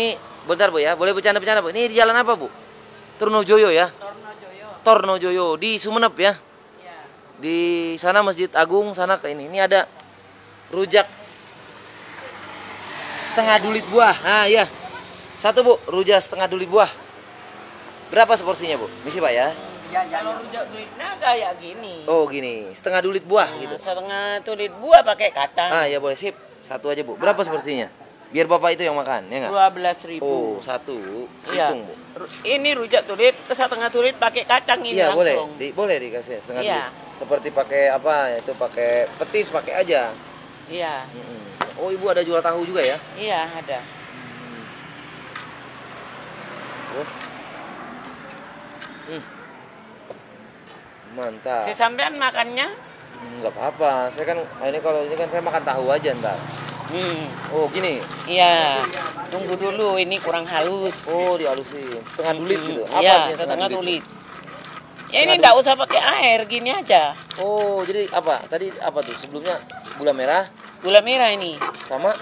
Ini bentar Bu ya, boleh bercanda-bercanda Bu. Ini di jalan apa Bu? Trunojoyo ya? Tornojoyo. Tornojoyo di Sumeneb ya. Iya. Di sana Masjid Agung sana ke ini. Ini ada rujak setengah dulit buah. Ah iya. Satu Bu, rujak setengah dulit buah. Berapa seporsinya Bu? Misi Pak ya. Ya, Kalau rujak duitnya kayak gini. Oh gini, setengah dulit buah Nah, gitu. Setengah tulit buah pakai kacang. Ah ya boleh sip. Satu aja Bu. Berapa seporsinya? Biar Bapak itu yang makan, ya nggak? Dua belas ribu. Oh, satu. Iya. Hitung Bu. Ini rujak tulit setengah tulit pakai kacang ini Iya boleh, langsung. di, boleh dikasih setengah Iya. duit. Seperti pakai apa? Itu pakai petis, pakai aja. Iya. Oh ibu ada jual tahu juga ya? Iya ada. Terus? Hmm. Mantap. Si sampean makannya? Hmm, Nggak apa-apa. Saya kan ini kalau ini kan saya makan tahu aja ntar. Hmm. Oh gini. Iya. Tunggu dulu ini kurang halus. Oh dihalusin. Setengah dulit Hmm, gitu. Apa Iya, artinya setengah tulit. Ya Setengah ini enggak usah pakai air, gini aja. Oh jadi apa? Tadi apa tuh? Sebelumnya gula merah Gula merah ini sama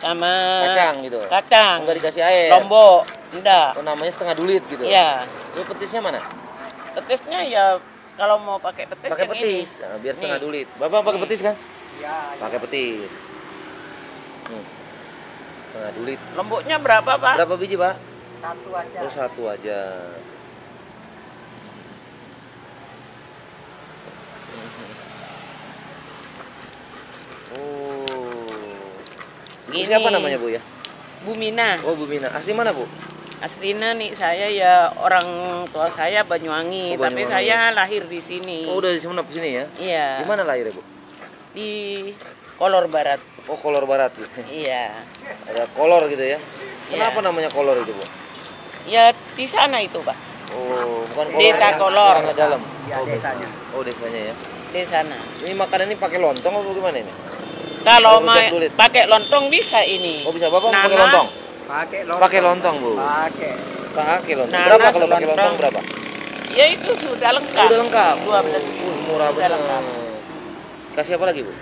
sama kacang gitu. Kacang. Enggak dikasih air. Lombok. Enggak. Oh namanya setengah dulit gitu. Iya. Itu petisnya mana? Petisnya ya kalau mau pakai petis Pakai petis. Nah, biar setengah Nih. dulit. Bapak pakai petis kan? Iya. Pakai petis. Hmm. Setengah dulit. Ini. Lomboknya berapa, Pak? Berapa biji, Pak? Satu aja. Oh, satu aja. Oh. Bu Gini. siapa namanya, Bu ya? Bumina. Oh, Bu Mina. Asli mana, Bu? Aslinya nih saya ya orang tua saya Banyuwangi, Oh, tapi Banyuwangi. saya lahir di sini. Oh, udah di sini ya? Iya. Di mana lahirnya, Bu? Di Kolor Barat. Oh, kolor barat. Iya. Ada kolor gitu ya. Iya. Kenapa namanya kolor itu, Bu? Ya di sana itu, Pak. Oh, bukan kolor. Desa yang- Kolor. yang dalam. Iya, oh, desanya. Oh, desanya ya. Di sana. Ini makanan ini pakai lontong apa gimana ini? Kalau Oh, mau pakai lontong bisa ini. Oh, bisa Bapak pakai lontong? Pakai lontong. Pakai lontong, Bu. Pakai. Pakai lontong. Nanas, berapa kalau pakai lontong. berapa? Ya itu sudah lengkap. Udah lengkap. Dua belas Uh, murah Udah banget. lengkap. Kasih apa lagi, Bu?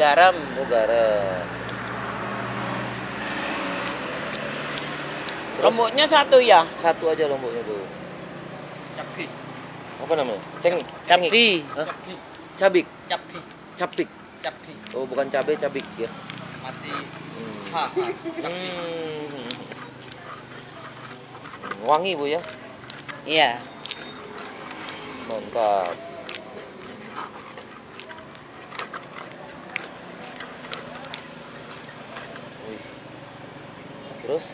Garam. Oh, garam. Terus Lomboknya satu ya. satu aja lomboknya, Bu. Capi. Apa namanya? Cengik. Capi. Hah? Cabik. Capi. Capik. Capi. Oh, bukan cabe, cabik ya. Mati. Hmm. Ha. ha. Hmm. Wangi, Bu ya. Iya. Mantap. Terus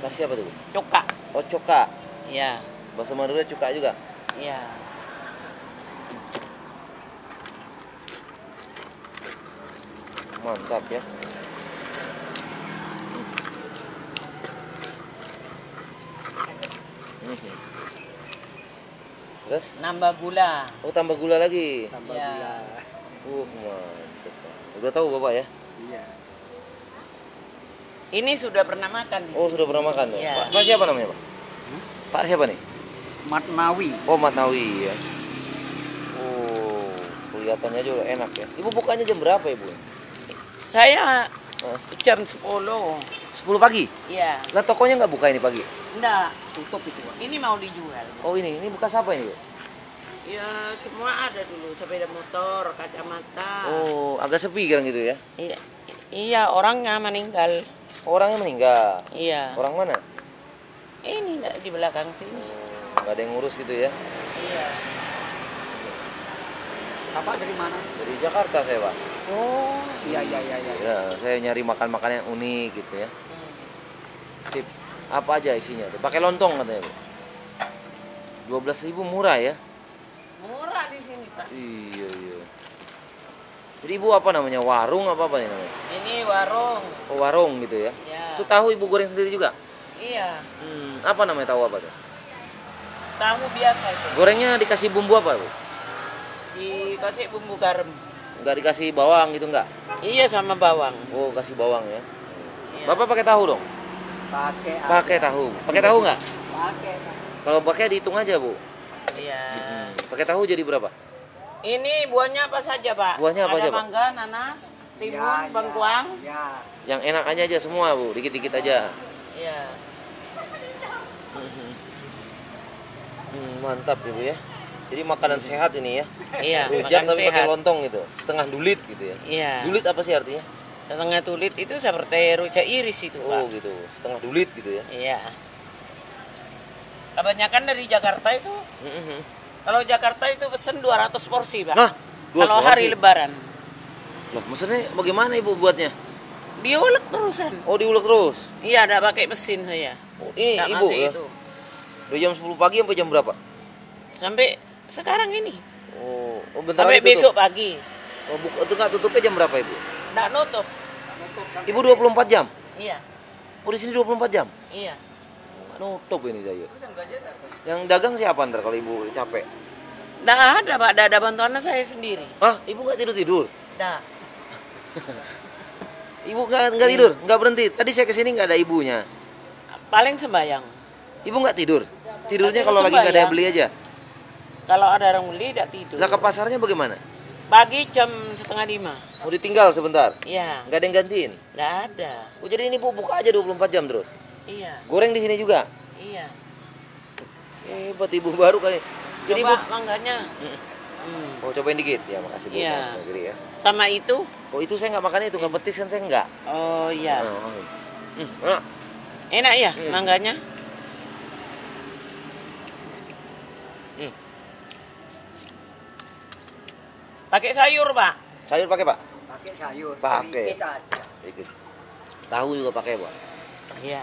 kasih apa tuh? Bu? Cuka. Oh coka. Iya. Bahasa Madura cuka juga. Iya. Mantap ya. Hmm. Mhm. Terus? Nambah gula. Oh tambah gula lagi. Tambah Iya. gula. Uh mantap. Udah tahu bapak ya? Ini sudah pernah makan. Oh sudah pernah makan ya? Iya. Pak, Pak siapa namanya pak? Pak siapa nih? Matnawi. Oh Matnawi ya. Oh kelihatannya udah enak ya. Ibu bukanya jam berapa ibu? Saya Hah? jam 10. 10 pagi. Iya. Lah tokonya nggak buka ini pagi? Enggak. Tutup itu, Pak. Ini mau dijual. Oh ini, ini buka siapa ini? Bu? Ya semua ada dulu. Sepeda motor, kacamata. Oh agak sepi kan gitu ya? Iya. Iya, orangnya meninggal. Orangnya meninggal. Iya. Orang mana? Ini nggak di belakang sini. Nggak ada yang ngurus gitu ya? Iya. Bapak dari mana? Dari Jakarta saya pak. Oh. Iya, iya, iya, iya. Ya, saya nyari makan-makan yang unik gitu ya. Sip. Apa aja isinya? tuh? Pakai lontong katanya bu. 12.000 murah ya? Murah di sini, Pak. Iya iya. Jadi ibu apa namanya? Warung apa apa nih namanya? Ini warung. Oh warung gitu ya? Ya. Itu tahu ibu goreng sendiri juga? Iya. Hmm, apa namanya tahu apa tuh? Tahu biasa itu. Gorengnya dikasih bumbu apa bu? Dikasih bumbu garam. Nggak dikasih bawang gitu nggak? Iya sama bawang. Oh kasih bawang ya. Iya. Bapak pakai tahu dong? Pakai. Pakai tahu. Pakai tahu nggak? Pakai. Pak. Kalau pakai dihitung aja bu. Iya. Hmm, Pakai tahu jadi berapa? Ini buahnya apa saja, Pak? Buahnya apa Ada aja, Pak? mangga, nanas, timun, Ya, ya. bengkuang. Ya. Yang enak aja aja semua bu, dikit-dikit aja. Iya. Hmm, mantap ya bu ya. Jadi makanan sehat ini ya. Iya, Rujak tapi pakai sehat. lontong gitu, setengah dulit gitu ya. Iya. Dulit apa sih artinya? Setengah tulit itu seperti rujak iris itu, Oh Pak. gitu, setengah dulit gitu ya. Iya. Kebanyakan dari Jakarta itu, Mhm. Kalau Jakarta itu pesen 200 porsi, Pak. 200 kalau hari porsi? lebaran. Lah, maksudnya bagaimana ibu buatnya? Diulek terusan. Oh diulek terus. Iya, ada pakai mesin saya. Oh, ini Nggak ibu ya. itu. Dari jam 10 pagi sampai jam berapa? Sampai sekarang ini. Oh, oh bentar Sampai besok pagi. Oh, bu- itu nggak tutupnya jam berapa ibu? Nggak nutup. Ibu 24 jam. Iya. Oh di sini 24 jam. Iya. Nutup ini saya. Yang dagang siapa ntar kalau ibu capek? Nggak ada, Pak. Ada bantuan saya sendiri. Hah? Ibu nggak tidur tidur? Nggak. Ibu nggak nggak tidur? Nggak berhenti? Tadi saya ke sini nggak ada ibunya. Paling sembayang. Ibu nggak tidur? Tidurnya kalau lagi nggak ada yang beli aja. Kalau ada orang beli, nggak tidur. Lah ke pasarnya bagaimana? Pagi jam setengah lima. Mau ditinggal sebentar? Iya. Nggak ada yang gantiin? Nggak ada. Oh jadi ini bu buka aja 24 jam terus? Iya. Goreng di sini juga? Iya. Hebat ibu baru kali. Jadi Coba ibu mangganya. Mm. Hmm. Oh cobain dikit ya makasih bu. Iya. Negeri ya. Sama itu? Oh itu saya nggak makan itu nggak petis kan saya nggak. Oh iya. Oh, Hmm. Ah, Enak ya Hmm. mangganya? Hmm. Pakai sayur, Pak. sayur pakai pak? Pakai sayur. Pakai. sedikit aja. Dikit. Tahu juga pakai pak. Iya.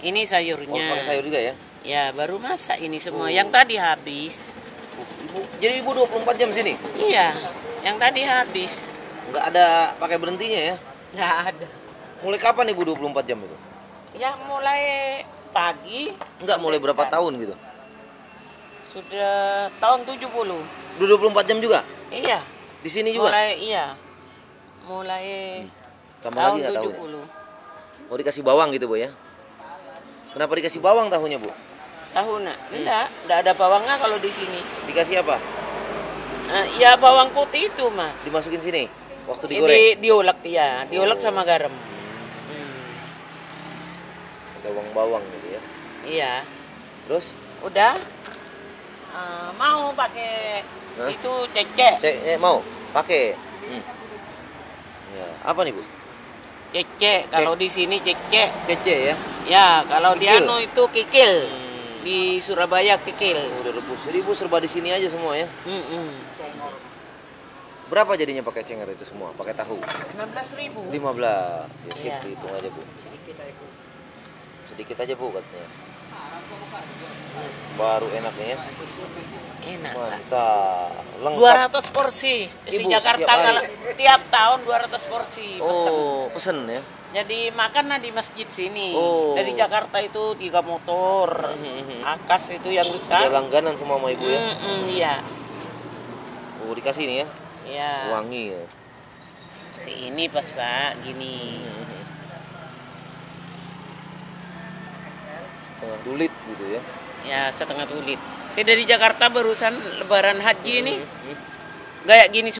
Ini Oh sayurnya. pakai sayur juga ya. Ya, baru masak ini semua. Oh. Yang tadi habis. Oh, ibu, jadi ibu 24 jam sini? Iya, yang tadi habis. Nggak ada pakai berhentinya ya? Nggak ada. Mulai kapan ibu 24 jam itu? Yang mulai pagi Nggak mulai berapa tahun gitu? sudah tahun 70. Udah 24 jam juga? Iya. Di sini juga? Mulai iya. Mulai Tambah tahun lagi nggak tahu? 70. Oh dikasih bawang gitu bu ya? Kenapa dikasih bawang tahunya bu? Tahu nak? Enggak, enggak ada bawangnya kalau di sini. Dikasih apa? Eh, ya bawang putih itu, Mas. Dimasukin sini? Waktu Ini digoreng? diulek ya, diulek Oh. sama garam. Hmm, Ada bawang-bawang gitu ya? iya. Terus? Udah. Eh, mau pakai Hah? itu cecek. Eh, mau pakai. Hmm. Ya, apa nih bu? Cecek kalau di sini cecek. Kece ya? Ya, kalau di Kikil. anu itu kikil. Hmm. Di Surabaya kikil. Oh, udah rebus. Jadi ibu serba di sini aja semua ya? Mm-mm. Berapa jadinya pakai cenger itu semua? Pakai tahu? 15.000. 15. Ya, sip, Iya. dihitung aja bu. Sedikit aja. Bu. Sedikit aja bu katanya. Baru enak nih ya. Enak. Mantap. Lengkap. 200 porsi. Di Ibu, Jakarta setiap hari? kalau- tiap tahun 200 porsi. pesen. Oh, pesen ya? Jadi makanlah di masjid sini. Oh. Dari Jakarta itu tiga motor. Mhm. Akas itu yang Udah besar. langganan semua sama ibu ya? Mm-mm, Iya. Oh, dikasih nih ya? Iya. Wangi ya? Si ini pas Pak, gini. Setengah dulit gitu ya? Ya setengah tulit. Saya dari Jakarta barusan lebaran haji ini. Hmm. Kayak gini